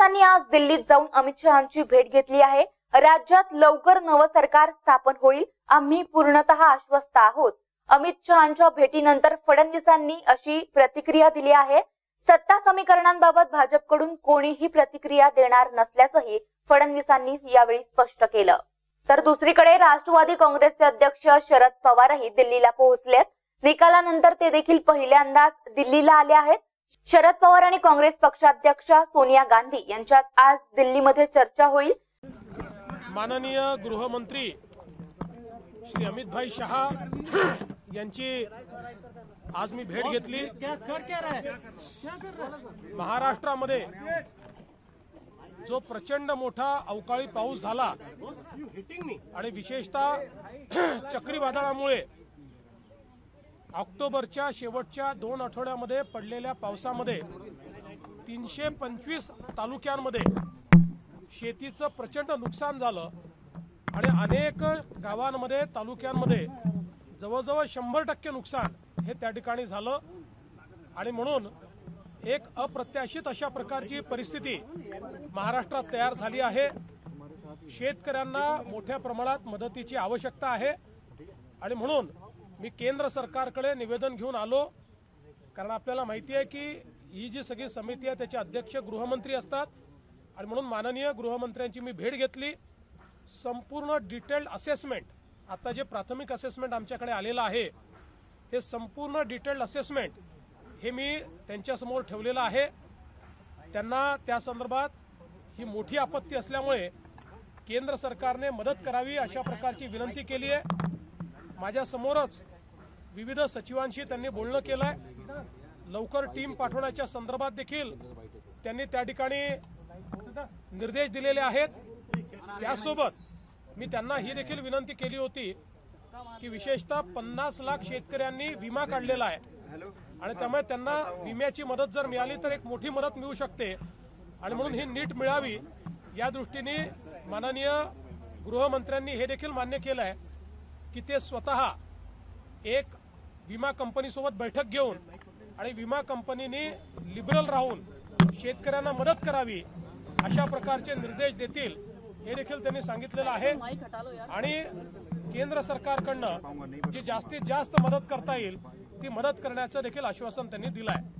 फडणवीसांनी आज दिल्लीत जाऊन अमित शहाची भेट घेतली आहे. राज्यात लवकर नवं सरकार स्थापन होईल आम्ही पूर्णतः आश्वस्त आहोत. अमित शहाच्या भेटीनंतर फडणवीसांनी अशी प्रतिक्रिया दिली आहे. सत्ता समीकरणांबाबत भाजपकडून कोणीही प्रतिक्रिया देणार नसल्याचंही फडणवीसांनी यावेळी स्पष्ट केलं. तर दुसरीकडे राष्ट्रवादी काँग्रेसचे अध्यक्ष शरद पवारही दिल्लीला पोहोचलेत. निकालानंतर ते देखील पहिल्यांदाच दिल्लीला आले आहेत. शरद पवार आणि काँग्रेस पक्षाध्यक्ष सोनिया गांधी यांच्यात आज दिल्लीमध्ये चर्चा होईल. माननीय गृहमंत्री श्री अमितभाई शहा यांची आज मी भेट घेतली. महाराष्ट्रामध्ये जो प्रचंड मोठा अवकाळी पाऊस झाला आणि विशेषतः चक्रीवादळामुळे ऑक्टोबरच्या शेवटच्या दोन आठवड्यामध्ये पडलेल्या पावसामध्ये तीनशे पंचवीस तालुक्यांमध्ये शेतीचं प्रचंड नुकसान झालं आणि अनेक गावांमध्ये तालुक्यांमध्ये जवळजवळ शंभर टक्के नुकसान हे त्या ठिकाणी झालं. आणि म्हणून एक अप्रत्याशित अशा प्रकारची परिस्थिती महाराष्ट्रात तयार झाली आहे. शेतकऱ्यांना मोठ्या प्रमाणात मदतीची आवश्यकता आहे. आणि म्हणून मी केंद्र सरकारकडे निवेदन घेऊन आलो. कारण आपल्याला माहिती आहे की ही जी सगळी समिती आहे त्याचे अध्यक्ष गृहमंत्री असतात. आणि म्हणून माननीय गृहमंत्र्यांची मी भेट घेतली. संपूर्ण डिटेल्ड असेसमेंट आता जे प्राथमिक असेसमेंट आमच्याकडे आलेलं आहे हे संपूर्ण डिटेल्ड असेसमेंट हे मी त्यांच्यासमोर ठेवलेलं आहे. त्यांना त्या संदर्भात ही मोठी आपत्ती असल्यामुळे केंद्र सरकारने मदत करावी अशा प्रकारची विनंती केली आहे. माझ्यासमोरच विविध सचिवांशी त्यांनी बोलणं केलं आहे लवकर टीम पाठवण्याच्या संदर्भात देखील त्यांनी त्या ठिकाणी निर्देश दिलेले आहेत. त्यासोबत मी त्यांना ही देखील विनंती केली होती की विशेषतः पन्नास लाख शेतकऱ्यांनी विमा काढलेला आहे. आणि त्यामुळे त्यांना विम्याची मदत जर मिळाली तर एक मोठी मदत मिळू शकते. आणि म्हणून ही नीट मिळावी या दृष्टीने माननीय गृहमंत्र्यांनी हे देखील मान्य केलं आहे की ते स्वतः एक विमा कंपनीसोबत बैठक घेऊन आणि विमा कंपनीने लिबरल राहून शेतकऱ्यांना मदत करावी अशा प्रकारचे निर्देश देतील हे देखील त्यांनी सांगितलेलं आहे. आणि केंद्र सरकारकडनं जी जास्तीत जास्त मदत करता येईल ती मदत करण्याचं देखील आश्वासन त्यांनी दिलं आहे